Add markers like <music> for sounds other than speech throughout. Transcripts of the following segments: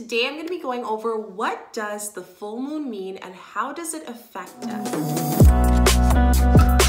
Today I'm going to be going over what does the full moon mean and how does it affect us.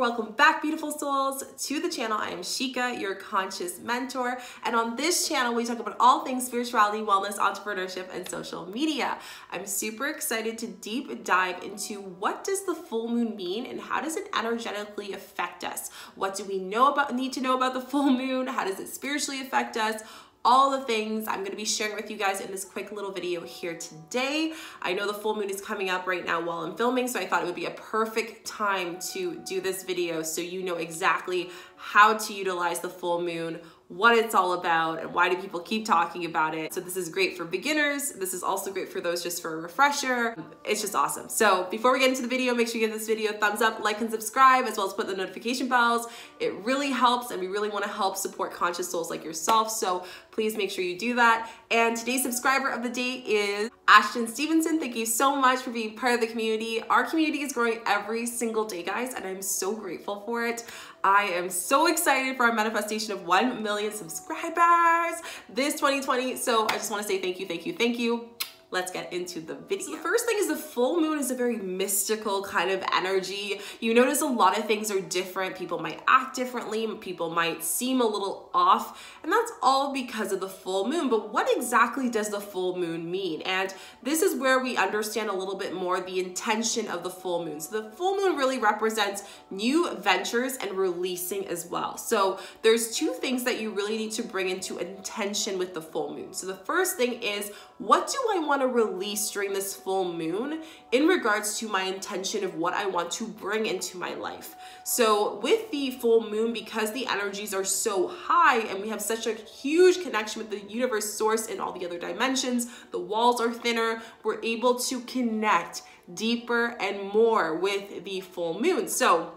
Welcome back beautiful souls to the channel. I am Shika, your conscious mentor. And on this channel, we talk about all things spirituality, wellness, entrepreneurship, and social media. I'm super excited to deep dive into what does the full moon mean and how does it energetically affect us? What do we know about need to know about the full moon? How does it spiritually affect us? All the things I'm gonna be sharing with you guys in this quick little video here today. I know the full moon is coming up right now while I'm filming, so I thought it would be a perfect time to do this video so you know exactly how to utilize the full moon, what it's all about and why do people keep talking about it. So this is great for beginners. This is also great for those just for a refresher. It's just awesome. So before we get into the video, make sure you give this video a thumbs up, like and subscribe, as well as put the notification bells. It really helps and we really wanna help support conscious souls like yourself. So please make sure you do that. And today's subscriber of the day is Ashton Stevenson. Thank you so much for being part of the community. Our community is growing every single day, guys, and I'm so grateful for it. I am so excited for our manifestation of 1 million subscribers this 2020. So I just want to say thank you, thank you, thank you let's get into the video. So the first thing is the full moon is a very mystical kind of energy. You notice a lot of things are different. People might act differently. People might seem a little off. And that's all because of the full moon. But what exactly does the full moon mean? And this is where we understand a little bit more the intention of the full moon. So the full moon really represents new ventures and releasing as well. So there's two things that you really need to bring into intention with the full moon. So the first thing is what do I want to release during this full moon in regards to my intention of what I want to bring into my life? So, with the full moon, because the energies are so high and we have such a huge connection with the universe source and all the other dimensions, the walls are thinner, we're able to connect deeper and more with the full moon. So,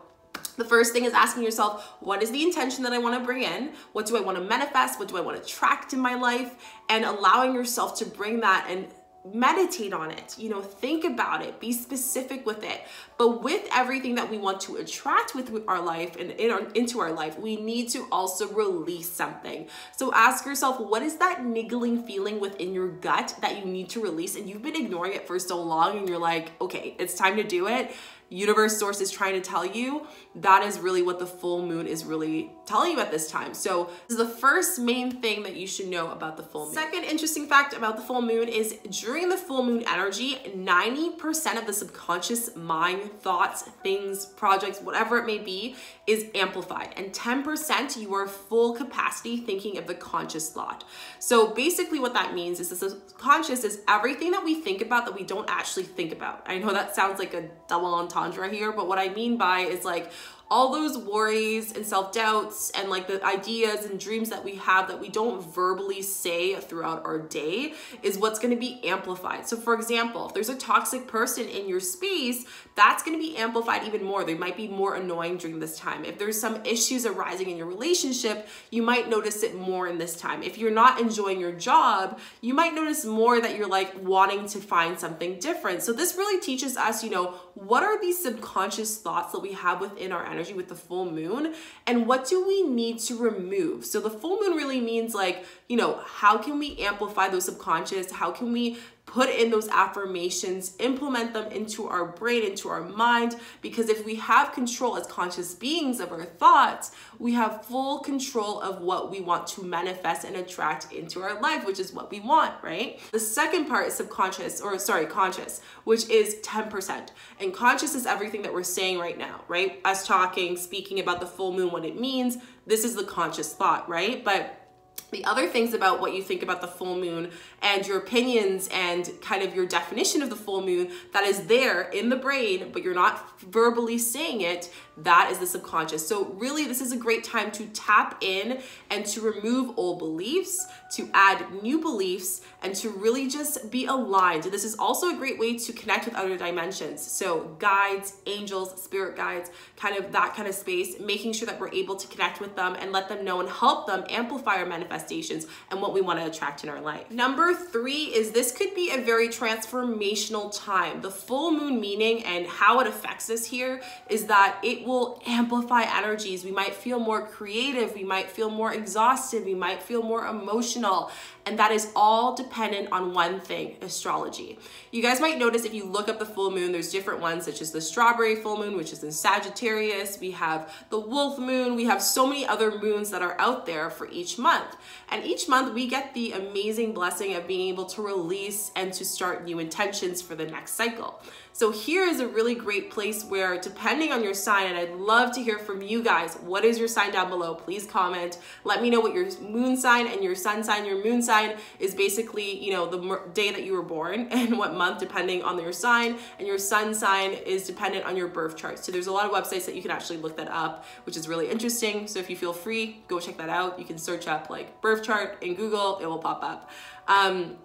the first thing is asking yourself, what is the intention that I want to bring in? What do I want to manifest? What do I want to attract in my life? And allowing yourself to bring that and meditate on it you know think about it be specific with it. But with everything that we want to attract with our life and in our, into our life we need to also release something. So ask yourself what is that niggling feeling within your gut that you need to release? And you've been ignoring it for so long and you're like okay it's time to do it universe source is trying to tell you, that is really what the full moon is really telling you at this time. So this is the first main thing that you should know about the full moon. Second interesting fact about the full moon is during the full moon energy, 90% of the subconscious mind, thoughts, things, projects, whatever it may be, is amplified. And 10% you are full capacity thinking of the conscious thought. So basically what that means is the subconscious is everything that we think about that we don't actually think about. I know that sounds like a double entendre here, but what I mean by is like all those worries and self-doubts and like the ideas and dreams that we have that we don't verbally say throughout our day is what's going to be amplified. So for example, if there's a toxic person in your space, that's going to be amplified even more. They might be more annoying during this time. If there's some issues arising in your relationship, you might notice it more in this time. If you're not enjoying your job, you might notice more that you're like wanting to find something different. So this really teaches us, you know, what are these subconscious thoughts that we have within our energy energy with the full moon? And what do we need to remove? So the full moon really means like you know how can we amplify those subconscious? How can we put in those affirmations, implement them into our brain, into our mind, because if we have control as conscious beings of our thoughts, we have full control of what we want to manifest and attract into our life, which is what we want, right? The second part is subconscious, or sorry, conscious, which is 10%. And conscious is everything that we're saying right now, right? Us talking, speaking about the full moon, what it means. This is the conscious thought, right? But the other things about what you think about the full moon and your opinions and kind of your definition of the full moon that is there in the brain, but you're not verbally saying it, that is the subconscious. So really, this is a great time to tap in and to remove old beliefs, to add new beliefs, and to really just be aligned. This is also a great way to connect with other dimensions. So guides, angels, spirit guides, kind of that kind of space, making sure that we're able to connect with them and let them know and help them amplify our manifestations and what we want to attract in our life. Number three is this could be a very transformational time. The full moon meaning and how it affects us here is that it will amplify energies. We might feel more creative, we might feel more exhausted, we might feel more emotional. And that is all dependent on one thing astrology. You guys might notice if you look up the full moon, there's different ones, such as the strawberry full moon, which is in Sagittarius. We have the wolf moon. We have so many other moons that are out there for each month. And each month we get the amazing blessing of being able to release and to start new intentions for the next cycle. So here is a really great place where depending on your sign, and I'd love to hear from you guys, what is your sign down below? Please comment. Let me know what your moon sign and your sun sign, your moon sign is basically, you know, the day that you were born <laughs> and what month depending on your sign and your sun sign is dependent on your birth chart. So there's a lot of websites that you can actually look that up, which is really interesting. So if you feel free, go check that out. You can search up like birth chart in Google, it will pop up. Um,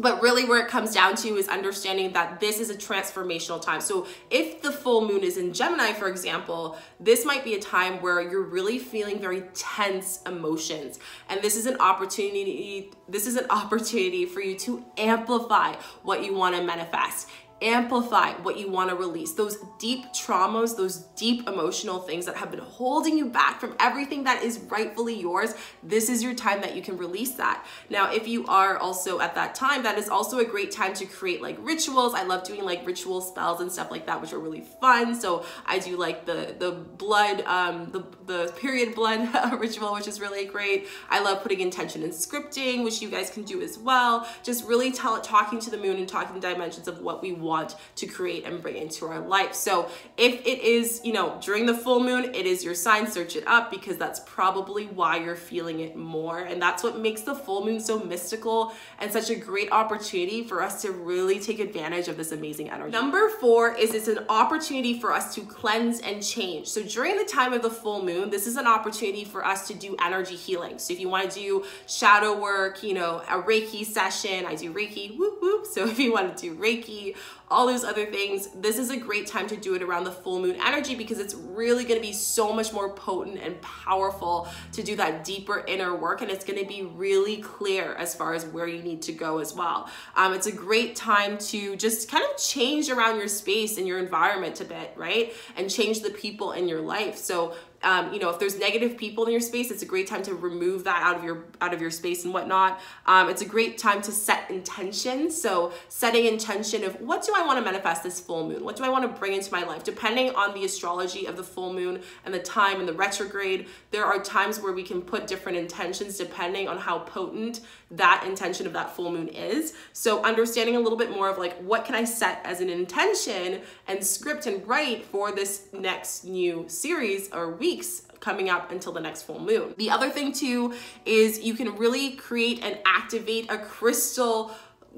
but really where it comes down to is understanding that this is a transformational time. So if the full moon is in Gemini, for example, this might be a time where you're really feeling very tense emotions. And this is an opportunity, this is an <laughs> opportunity for you to amplify what you want to manifest amplify what you want to release. Those deep traumas, those deep emotional things that have been holding you back from everything that is rightfully yours, this is your time that you can release that. Now, if you are also at that time, that is also a great time to create like rituals. I love doing like ritual spells and stuff like that, which are really fun. So I do like the the blood, um, the, the period blood <laughs> ritual, which is really great. I love putting intention and scripting, which you guys can do as well. Just really tell, it talking to the moon and talking dimensions of what we want want to create and bring into our life. So if it is, you know, during the full moon, it is your sign, search it up because that's probably why you're feeling it more. And that's what makes the full moon so mystical and such a great opportunity for us to really take advantage of this amazing energy. Number four is it's an opportunity for us to cleanse and change. So during the time of the full moon, this is an opportunity for us to do energy healing. So if you want to do shadow work, you know, a Reiki session, I do Reiki, whoop whoop. So <laughs> if you want to do Reiki, all those other things, this is a great time to do it around the full moon energy because it's really gonna be so much more potent and powerful to do that deeper inner work and it's gonna be really clear as far as where you need to go as well. Um, it's a great time to just kind of change around your space and your environment a bit, right? And change the people in your life. So um, you know, if there's negative people in your space, it's a great time to remove that out of your out of your space and whatnot. Um, it's a great time to set intention. So setting intention of what do I want to manifest this full moon? What do I want to bring into my life? Depending on the astrology of the full moon and the time and the retrograde, there are times where we can put different intentions depending on how potent that intention of that full moon is. So understanding a little bit more of like what can I set as an intention and script and write for this next new series or week weeks coming up until the next full moon. The other thing too is you can really create and activate a crystal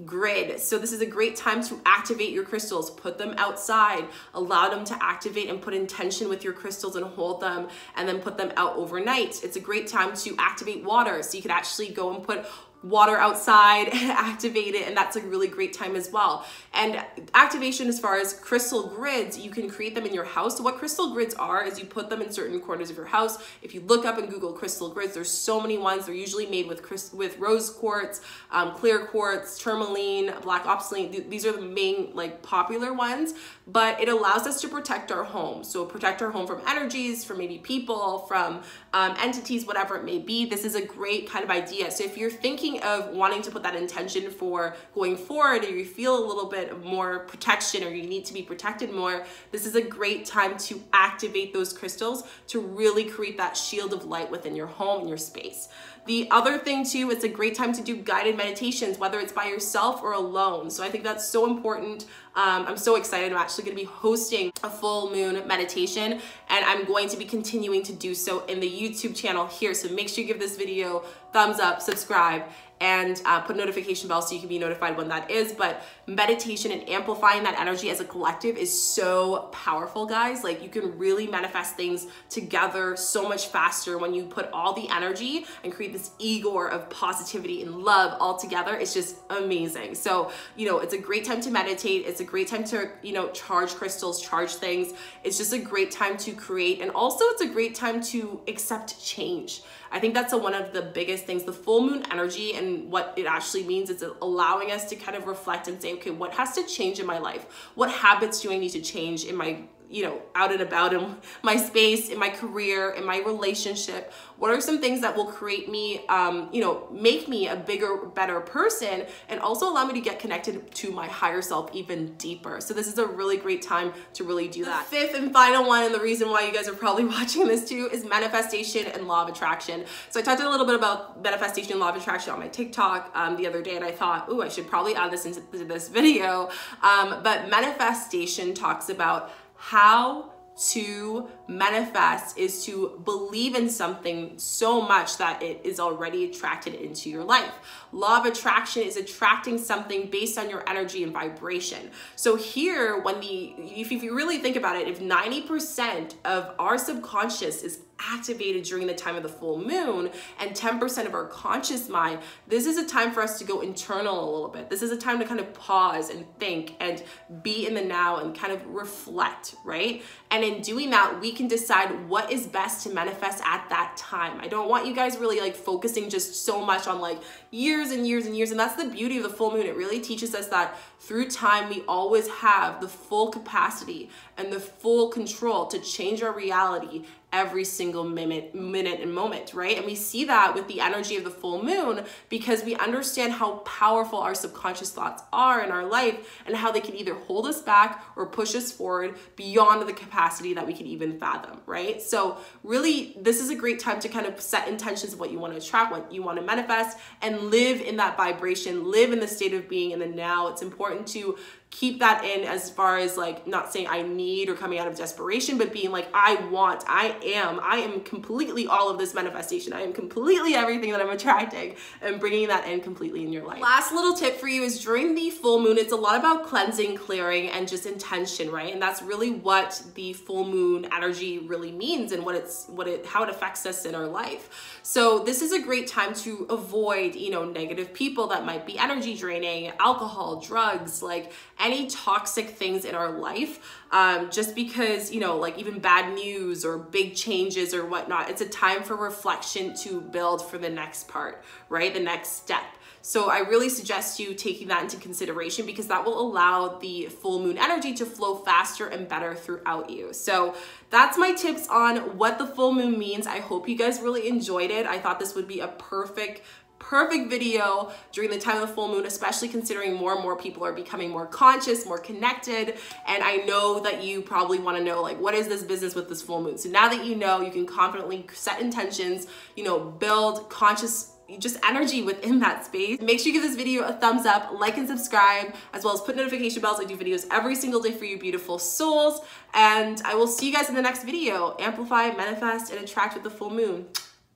grid. So this is a great time to activate your crystals, put them outside, allow them to activate and put intention with your crystals and hold them and then put them out overnight. It's a great time to activate water. So you could actually go and put water outside, and <laughs> activate it, and that's a really great time as well. And activation as far as crystal grids, you can create them in your house. So what crystal grids are is you put them in certain corners of your house. If you look up and Google crystal grids, there's so many ones. They're usually made with with rose quartz, um, clear quartz, tourmaline, black opaline. These are the main like popular ones, but it allows us to protect our home. So protect our home from energies, from maybe people, from um, entities, whatever it may be. This is a great kind of idea. So if you're thinking thinking of wanting to put that intention for going forward or you feel a little bit more protection or you need to be protected more, this is a great time to activate those crystals to really create that shield of light within your home and your space. The other thing too, it's a great time to do guided meditations, whether it's by yourself or alone. So I think that's so important. Um, I'm so excited. I'm actually going to be hosting a full moon meditation and I'm going to be continuing to do so in the YouTube channel here. So make sure you give this video thumbs up, subscribe, and uh, put notification bell so you can be notified when that is. But meditation and amplifying that energy as a collective is so powerful, guys. Like you can really manifest things together so much faster when you put all the energy and create this Igor of positivity and love all together. It's just amazing. So, you know, it's a great time to meditate. It's a great time to, you know, charge crystals, charge things. It's just a great time to create. And also it's a great time to accept change. I think that's a, one of the biggest things, the full moon energy and what it actually means is allowing us to kind of reflect and say, okay, what has to change in my life? What habits do I need to change in my you know, out and about in my space, in my career, in my relationship? What are some things that will create me, um, you know, make me a bigger, better person and also allow me to get connected to my higher self even deeper? So this is a really great time to really do that. The fifth and final one, and the reason why you guys are probably <laughs> watching this too, is manifestation and law of attraction. So I talked a little bit about manifestation and law of attraction on my TikTok um, the other day, and I thought, oh, I should probably add this into this video. Um, but manifestation talks about how to manifest is to believe in something so much that it is already attracted into your life. Law of attraction is attracting something based on your energy and vibration. So here, when the, if you really think about it, if 90% of our subconscious is activated during the time of the full moon and 10% of our conscious mind, this is a time for us to go internal a little bit. This is a time to kind of pause and think and be in the now and kind of reflect, right? And in doing that, can decide what is best to manifest at that time. I don't want you guys really like focusing just so much on like years and years and years. And that's the beauty of the full moon. It really teaches us that through time, we always have the full capacity and the full control to change our reality every single minute, minute and moment, right? And we see that with the energy of the full moon because we understand how powerful our subconscious thoughts are in our life and how they can either hold us back or push us forward beyond the capacity that we can even fathom, right? So really, this is a great time to kind of set intentions of what you want to attract, what you want to manifest, and live in that vibration, live in the state of being in the now. It's important to keep that in as far as like not saying I need or coming out of desperation, but being like, I want, I am, I am completely all of this manifestation. I am completely everything that I'm attracting and bringing that in completely in your life. Last little tip for you is during the full moon, it's a lot about cleansing, clearing, and just intention, right? And that's really what the full moon energy really means and what it's, what it, how it affects us in our life. So this is a great time to avoid, you know, negative people that might be energy draining, alcohol, drugs, like any toxic things in our life um, just because you know like even bad news or big changes or whatnot it's a time for reflection to build for the next part right the next step so I really suggest you taking that into consideration because that will allow the full moon energy to flow faster and better throughout you. So that's my tips on what the full moon means. I hope you guys really enjoyed it. I thought this would be a perfect perfect video during the time of the full moon, especially considering more and more people are becoming more conscious, more connected. And I know that you probably want to know like, what is this business with this full moon? So now that you know, you can confidently set intentions, you know, build conscious just energy within that space. Make sure you give this video a thumbs up, like and subscribe, as well as put notification bells. I do videos every single day for you beautiful souls. And I will see you guys in the next video. Amplify, manifest, and attract with the full moon.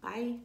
Bye.